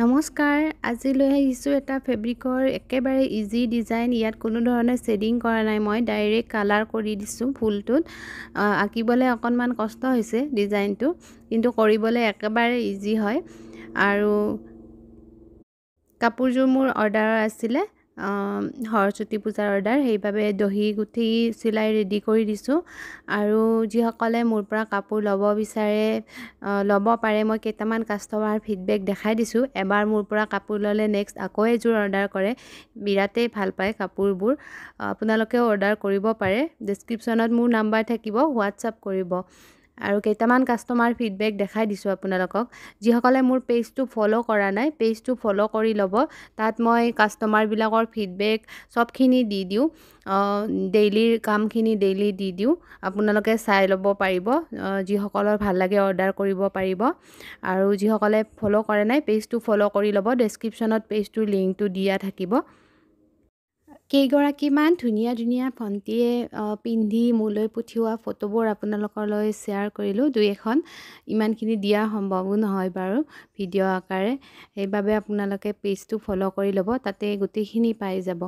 নমস্কাৰ আজি লৈ আহিছোঁ এটা ফেব্ৰিকৰ একেবাৰে ইজি ডিজাইন ইয়াত কোনো ধৰণে শ্বেডিং কৰা নাই মই ডাইৰেক্ট কালাৰ কৰি দিছোঁ ফুলটোত। আঁকিবলৈ অকণমান কষ্ট হৈছে ডিজাইনটো কিন্তু কৰিবলৈ একেবাৰে ইজি হয়। আৰু কাপোৰযোৰ মোৰ অৰ্ডাৰ আছিলে। সৰস্বতী পূজাৰ অৰ্ডাৰ সেইবাবে দহি গুঠি চিলাই ৰেডি কৰি দিছোঁ। আৰু যিসকলে মোৰ পৰা কাপোৰ ল'ব বিচাৰে ল'ব পাৰে মই কেইটামান কাষ্টমাৰ ফিডবেক দেখাই দিছোঁ। এবাৰ মোৰ পৰা কাপোৰ ল'লে নেক্সট আকৌ এযোৰ অৰ্ডাৰ কৰে। বিৰাটেই ভাল পায় কাপোৰবোৰ। আপোনালোকেও অৰ্ডাৰ কৰিব পাৰে। ডেছক্ৰিপশ্যনত মোৰ নাম্বাৰ থাকিব হোৱাটছআপ কৰিব। আৰু কেইটামান কাষ্টমাৰ ফিডবেক দেখাই দিছোঁ আপোনালোকক। যিসকলে মোৰ পেজটো ফ'ল' কৰা নাই পেজটো ফ'ল' কৰি ল'ব। তাত মই কাষ্টমাৰবিলাকৰ ফিডবেক চবখিনি দি দিওঁ ডেইলিৰ কামখিনি ডেইলি দি দিওঁ। আপোনালোকে চাই ল'ব পাৰিব যিসকলৰ ভাল লাগে অৰ্ডাৰ কৰিব পাৰিব। আৰু যিসকলে ফ'ল' কৰে নাই পেজটো ফ'ল' কৰি ল'ব। ডেছক্ৰিপশ্যনত পেজটোৰ লিংকটো দিয়া থাকিব। কেইগৰাকীমান ধুনীয়া ধুনীয়া ভণ্টিয়ে পিন্ধি মোলৈ পঠিওৱা ফটোবোৰ আপোনালোকলৈ শ্বেয়াৰ কৰিলোঁ। দুই এখন ইমানখিনি দিয়া সম্ভৱো নহয় বাৰু ভিডিঅ' আকাৰে। সেইবাবে আপোনালোকে পেজটো ফ'ল' কৰি ল'ব তাতে গোটেইখিনি পাই যাব।